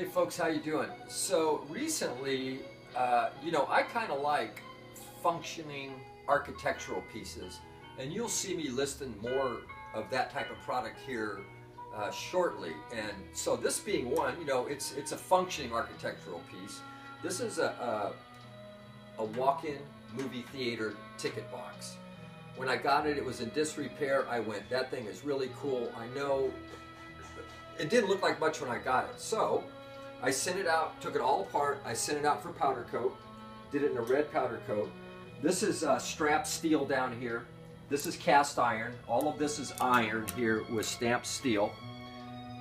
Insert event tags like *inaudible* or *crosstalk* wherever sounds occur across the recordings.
Hey folks, how you doing? So recently, uh, you know, I kind of like functioning architectural pieces, and you'll see me listing more of that type of product here uh, shortly. And so this being one, you know, it's it's a functioning architectural piece. This is a a, a walk-in movie theater ticket box. When I got it, it was in disrepair. I went, that thing is really cool. I know it didn't look like much when I got it. So I sent it out, took it all apart. I sent it out for powder coat, did it in a red powder coat. This is uh, strap steel down here. This is cast iron. All of this is iron here with stamped steel.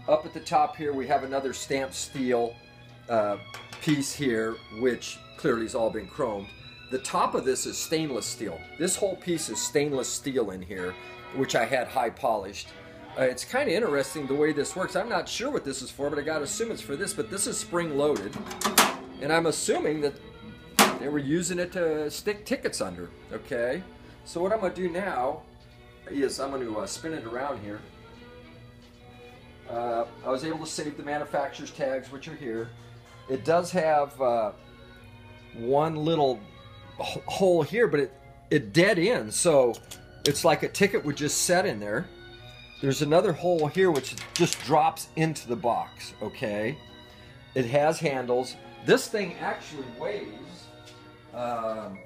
Up at the top here, we have another stamped steel uh, piece here, which clearly has all been chromed. The top of this is stainless steel. This whole piece is stainless steel in here, which I had high polished. Uh, it's kind of interesting the way this works. I'm not sure what this is for, but I gotta assume it's for this, but this is spring loaded. And I'm assuming that they were using it to stick tickets under, okay? So what I'm gonna do now is I'm gonna uh, spin it around here. Uh, I was able to save the manufacturer's tags, which are here. It does have uh, one little hole here, but it, it dead ends, so it's like a ticket would just set in there. There's another hole here which just drops into the box, okay? It has handles. This thing actually weighs, um,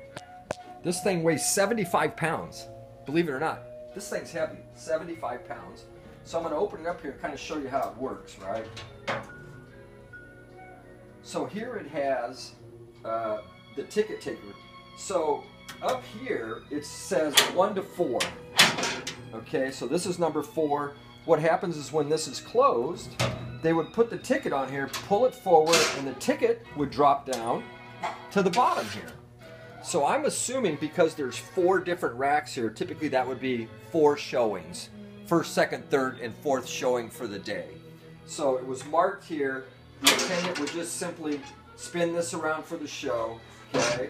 this thing weighs 75 pounds, believe it or not. This thing's heavy, 75 pounds. So I'm gonna open it up here and kind of show you how it works, right? So here it has uh, the ticket taker. So up here, it says one to four. Okay, so this is number four. What happens is when this is closed, they would put the ticket on here, pull it forward, and the ticket would drop down to the bottom here. So I'm assuming because there's four different racks here, typically that would be four showings. First, second, third, and fourth showing for the day. So it was marked here. The attendant would just simply spin this around for the show, okay?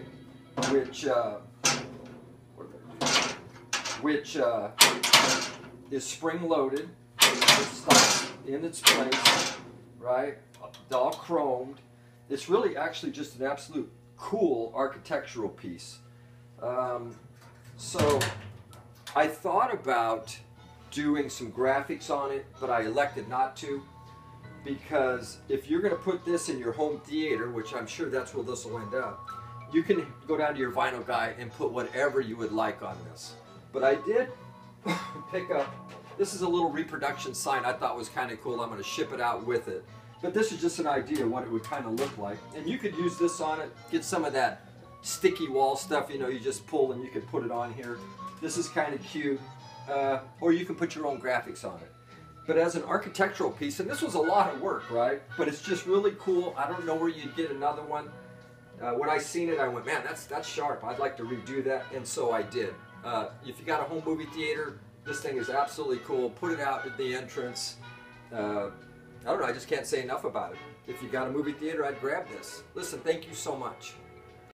Which, uh, which uh, is spring loaded, in its place, right? All chromed. It's really actually just an absolute cool architectural piece. Um, so I thought about doing some graphics on it, but I elected not to because if you're going to put this in your home theater, which I'm sure that's where this will end up, you can go down to your vinyl guy and put whatever you would like on this. But I did *coughs* pick up, this is a little reproduction sign I thought was kind of cool. I'm going to ship it out with it. But this is just an idea what it would kind of look like. And you could use this on it, get some of that sticky wall stuff, you know, you just pull and you can put it on here. This is kind of cute. Uh, or you can put your own graphics on it. But as an architectural piece, and this was a lot of work, right? But it's just really cool. I don't know where you'd get another one. Uh, when I seen it, I went, man, that's that's sharp. I'd like to redo that, and so I did. Uh, if you got a home movie theater, this thing is absolutely cool. Put it out at the entrance. Uh, I don't know, I just can't say enough about it. If you got a movie theater, I'd grab this. Listen, thank you so much.